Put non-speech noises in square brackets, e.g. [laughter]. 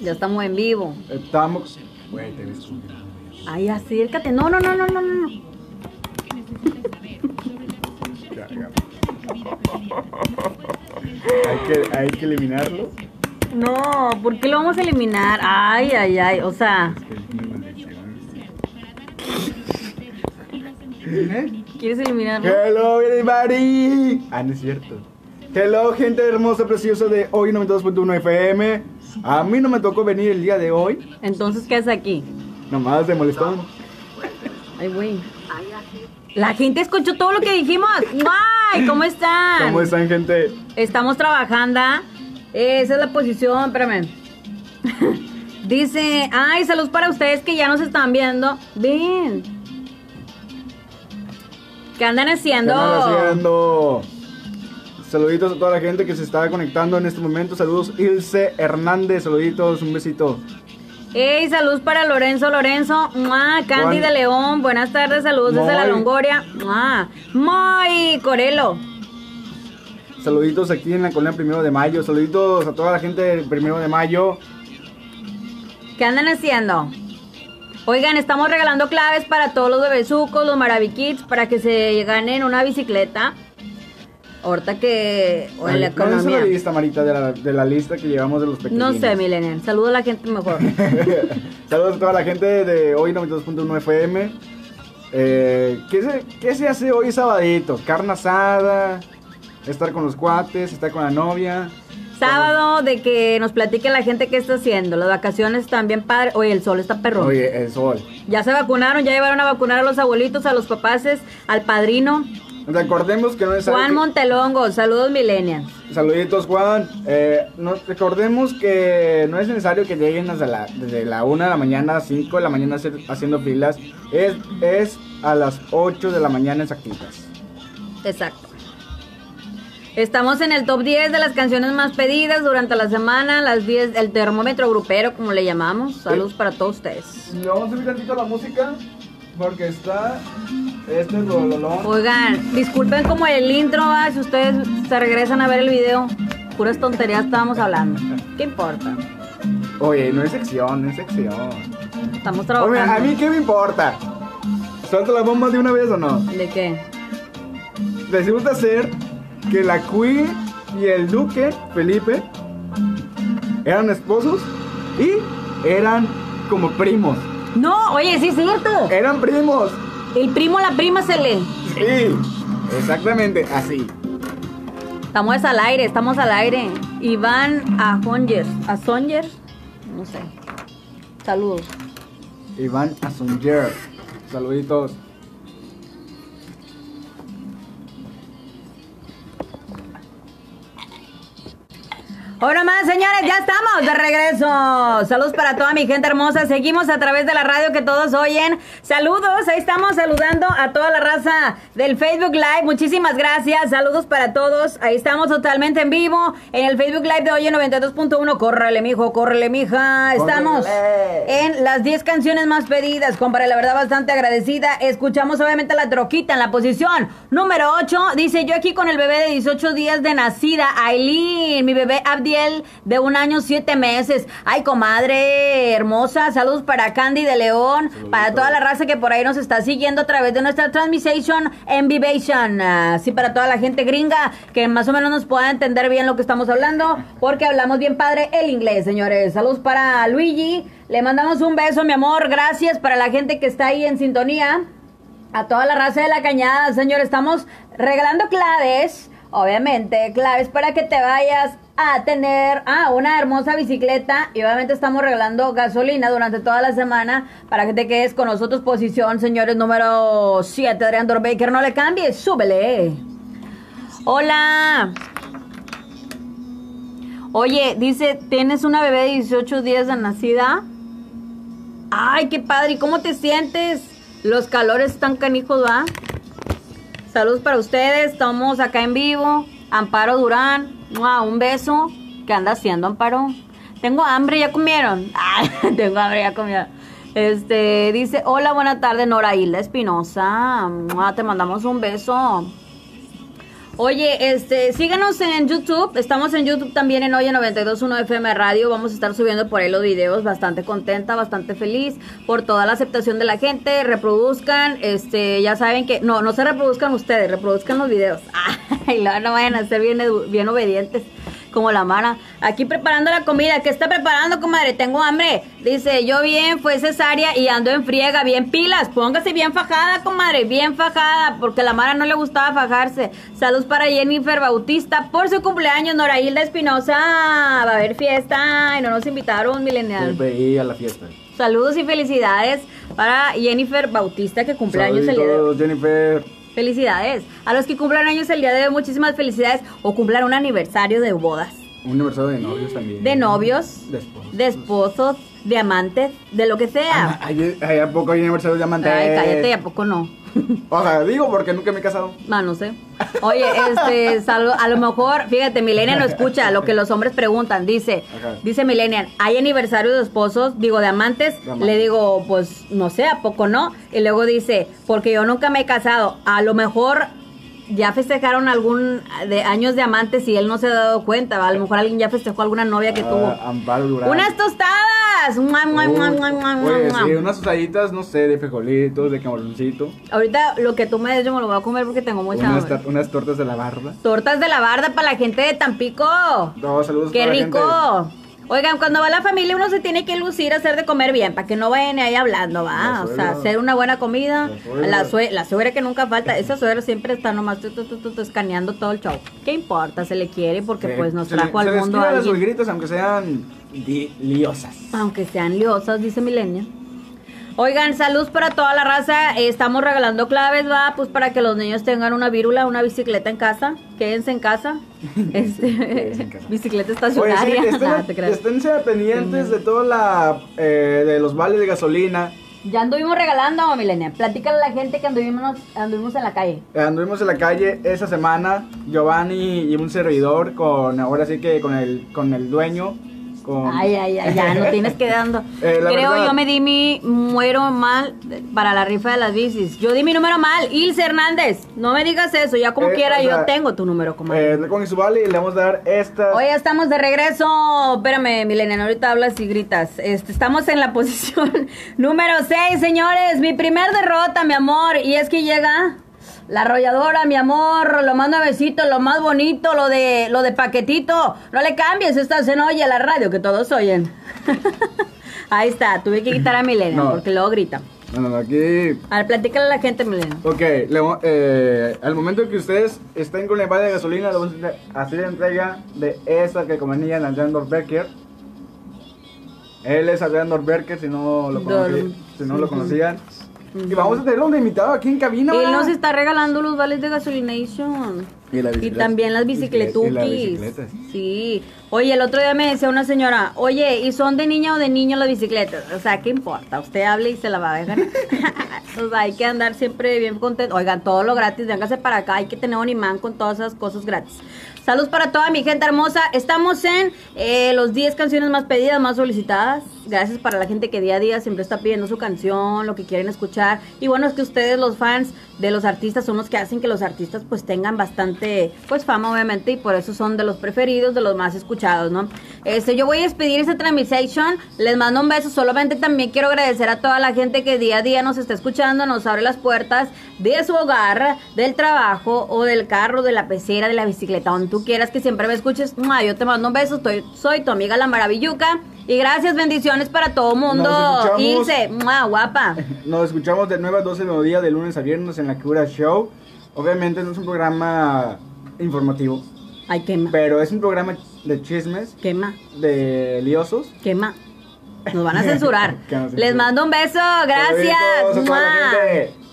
Ya estamos en vivo. Estamos. Güey, te ves Ay, acércate. No, no, no, no, no, no. [laughs] Hay que, hay que eliminarlo. No, ¿por qué lo vamos a eliminar? Ay, ay, ay. O sea. ¿Eh? ¿quieres eliminarlo? Hello everybody. Ah, no es cierto. Hello gente hermosa, preciosa de hoy 92.1 FM. A mí no me tocó venir el día de hoy. Entonces, ¿qué haces aquí? Nomás de molestón. Ay, güey. La gente escuchó todo lo que dijimos. ¡Ay! ¿Cómo están? ¿Cómo están gente? Estamos trabajando. Esa es la posición, espérame. [laughs] Dice, ay, salud para ustedes que ya nos están viendo. Ven. ¿Qué andan ¿Qué haciendo? andan haciendo? Saluditos a toda la gente que se está conectando en este momento. Saludos Ilse Hernández, saluditos, un besito. Ey, salud para Lorenzo Lorenzo. ¡Mua! Candy Juan. de León. Buenas tardes, saludos desde la Moy. Longoria. ¡Mua! Muy Corelo. Saluditos aquí en la colonia Primero de Mayo. Saluditos a toda la gente del Primero de Mayo. ¿Qué andan haciendo? Oigan, estamos regalando claves para todos los bebesucos, los Maravikids, para que se ganen una bicicleta. Ahorita que... O en la Ay, ¿cuál es la economía. lista, Marita, de la, de la lista que llevamos de los pequeños? No sé, Millennial. Saludo a la gente mejor. [laughs] Saludos a toda la gente de hoy 92.1 FM. Eh, ¿qué, se, ¿Qué se hace hoy sabadito? Carne asada, estar con los cuates, estar con la novia. Sábado de que nos platique la gente qué está haciendo. Las vacaciones están bien padres. Oye, el sol está perrón. Oye, el sol. Ya se vacunaron, ya llevaron a vacunar a los abuelitos, a los papaces, al padrino. Recordemos que no es Juan Montelongo, saludos millennials. Saluditos, Juan. Eh, no- recordemos que no es necesario que lleguen desde la, desde la 1 de la mañana a 5 de la mañana hacer- haciendo filas. Es, es a las 8 de la mañana exactitas. Exacto. Estamos en el top 10 de las canciones más pedidas durante la semana, las 10, el termómetro grupero, como le llamamos. Saludos para todos ustedes. Le vamos a subir tantito la música porque está este rololón. Oigan, disculpen como el intro, ¿va? si ustedes se regresan a ver el video, puras tonterías estábamos hablando. ¿Qué importa? Oye, no es sección, no es sección. Estamos Oye, trabajando. a mí qué me importa. ¿Suelta la bomba de una vez o no? ¿De qué? Resulta ser que la Queen y el Duque, Felipe, eran esposos y eran como primos. No, oye, sí es cierto. Eran primos. El primo, la prima se le. Sí, exactamente así. Estamos al aire, estamos al aire. Iván a Songers. ¿A Songers? No sé. Saludos. Iván Asunger. Saluditos. Ahora más, señores, ya estamos de regreso. Saludos para toda mi gente hermosa. Seguimos a través de la radio que todos oyen. Saludos, ahí estamos saludando a toda la raza del Facebook Live. Muchísimas gracias. Saludos para todos. Ahí estamos totalmente en vivo en el Facebook Live de hoy en 92.1. Córrele, mijo, córrele, mija. Estamos en las 10 canciones más pedidas. Compadre, la verdad, bastante agradecida. Escuchamos obviamente la troquita en la posición número 8. Dice yo aquí con el bebé de 18 días de nacida, Aileen, mi bebé De un año, siete meses. Ay, comadre hermosa. Saludos para Candy de León, para toda la raza que por ahí nos está siguiendo a través de nuestra transmisión en Vivation. Así para toda la gente gringa que más o menos nos pueda entender bien lo que estamos hablando, porque hablamos bien padre el inglés, señores. Saludos para Luigi. Le mandamos un beso, mi amor. Gracias para la gente que está ahí en sintonía. A toda la raza de la cañada, señor, estamos regalando claves, obviamente, claves para que te vayas a tener ah, una hermosa bicicleta y obviamente estamos regalando gasolina durante toda la semana para que te quedes con nosotros. Posición, señores, número 7, Adrián Dorbaker, no le cambies, súbele. Hola. Oye, dice, ¿tienes una bebé de 18 días de nacida? Ay, qué padre, ¿y cómo te sientes? Los calores están canijos, ¿va? Saludos para ustedes, estamos acá en vivo. Amparo Durán, un beso. ¿Qué anda haciendo, Amparo? Tengo hambre, ¿ya comieron? Ay, [laughs] tengo hambre, ya comieron. Este, dice, hola, buena tarde, Nora Hilda Espinosa. Te mandamos un beso. Oye, este, síganos en YouTube. Estamos en YouTube también en Oye 921 FM Radio. Vamos a estar subiendo por ahí los videos. Bastante contenta, bastante feliz por toda la aceptación de la gente. Reproduzcan, este, ya saben que no, no se reproduzcan ustedes, reproduzcan los videos. [laughs] Ay, no, no vayan a ser bien obedientes como la Mara. Aquí preparando la comida. ¿Qué está preparando, comadre? Tengo hambre. Dice, yo bien, fue cesárea y ando en friega, bien pilas. Póngase bien fajada, comadre, bien fajada, porque a la Mara no le gustaba fajarse. Saludos para Jennifer Bautista por su cumpleaños. Nora Hilda Espinosa, va a haber fiesta y no nos invitaron, milenial. A la fiesta. Saludos y felicidades para Jennifer Bautista que cumpleaños el día de hoy. Jennifer. Felicidades. A los que cumplan años el día de hoy, muchísimas felicidades. O cumplan un aniversario de bodas. Un aniversario de novios también. De novios, De esposos. de esposos, de amantes, de lo que Ah, sea. ay, ay, ¿A poco hay aniversario de diamante? Ay, cállate, ¿y a poco no? O sea, digo porque nunca me he casado. No, no sé. Oye, este, salgo- a lo mejor, fíjate, Milenia no escucha lo que los hombres preguntan. Dice, dice Milenia, ¿hay aniversario de esposos? Digo, de amantes. De amantes. Le digo, pues, no sé, ¿a poco no? Y luego dice, porque yo nunca me he casado. A lo mejor ya festejaron algún de años de amantes y él no se ha dado cuenta. ¿va? A lo mejor alguien ya festejó alguna novia que tuvo. Ah. Unas tostadas. Mua, mua, mua, mua, mua, mua, Oye, mua. sí, unas tosaditas, no sé, de frijolitos, de camaroncito. Ahorita lo que tú me des yo me lo voy a comer porque tengo mucha Unas, hambre. unas tortas de la barda. Tortas de la barda para la gente de Tampico. No, saludos ¡Qué para la rico! Oigan, cuando va la familia uno se tiene que lucir, hacer de comer bien, para que no vayan ahí hablando, La va. O sea, suegra. hacer una buena comida. La suegra. La, sue- la suegra que nunca falta. Esa suegra siempre está nomás tu, tu, tu, tu, tu, escaneando todo el show. ¿Qué importa? Se le quiere porque Sí, pues nos se le- trajo se al les mundo a las alguien. suegritas, aunque sean di- liosas. Aunque sean liosas, dice Milenia. Oigan, salud para toda la raza. Estamos regalando claves, va, pues para que los niños tengan una vírula, una bicicleta en casa. Quédense en casa. [laughs] Este, Quédense en casa. bicicleta Oye, estacionaria. sí, estén, [laughs] Nah, te creas. esténse pendientes de toda la. eh, de los vales de gasolina. Ya anduvimos regalando, Milenia. Platícale a la gente que anduvimos, anduvimos en la calle. Anduvimos en la calle esa semana, Giovanni y un servidor, con ahora sí que con el, con el dueño. Con, Ay, ay, ay, ya, no tienes que dando. [laughs] Eh, Creo verdad- yo me di mi muero mal para la rifa de las bicis. Yo di mi número mal. Ilse Hernández, no me digas eso. Ya como Eh, quiera, sea, yo tengo tu número, comadre. eh, con y le vamos a dar estas. Hoy estamos de regreso. Espérame, Milena, ahorita hablas y gritas. Este, estamos en la [laughs] posición número 6, señores. Mi primer derrota, mi amor. Y es que llega la arrolladora, mi amor. Lo más nuevecito, lo más bonito, lo de, lo de paquetito. No le cambies, estás en Oye la radio, que todos oyen. [laughs] Ahí está, tuve que quitar a Milena No. porque luego grita. No, no, aquí. A ver, platícale a la gente, Milena. Ok, le eh, al momento que ustedes estén con el vale de gasolina, le vamos a hacer entrega de esta que comenían Adrián Dorbecker. Él es Adrián Dorbecker, si no lo, conocí- si no lo Conocían. Y vamos a tenerlo de invitado aquí en cabina. Él nos está regalando los vales de Gasolination. Y la Y también las Y bicicletuquis. las bicicletas. Sí. Oye, el otro día me decía una señora, oye, ¿y son de niña o de niño las bicicletas? O sea, ¿qué importa? Usted hable y se la va a dejar. [laughs] o sea, hay que andar siempre bien contento. Oigan, todo lo gratis, véngase para acá. Hay que tener un imán con todas esas cosas gratis. Saludos para toda mi gente hermosa. Estamos en eh, los 10 canciones más pedidas, más solicitadas. Gracias para la gente que día a día siempre está pidiendo su canción, lo que quieren escuchar. Y bueno, es que ustedes, los fans de los artistas, son los que hacen que los artistas pues tengan bastante pues fama, obviamente, y por eso son de los preferidos, de los más escuchados, ¿no? Este, yo voy a despedir esta transmisión. Les mando un beso. Solamente también quiero agradecer a toda la gente que día a día nos está escuchando, nos abre las puertas de su hogar, del trabajo o del carro, de la pecera, de la bicicleta, donde tú quieras que siempre me escuches. Yo te mando un beso. Estoy, soy tu amiga la Maravilluca. Y gracias, bendiciones para todo mundo. Nos. Ilse, ¡mua! guapa. [laughs] Nos escuchamos de 9 a 12 del mediodía, de lunes a viernes en la Cura Show. Obviamente no es un programa informativo, Ay, quema, pero es un programa de chismes, quema, de liosos. quema. Nos van a censurar. [laughs] Les mando un beso. Gracias.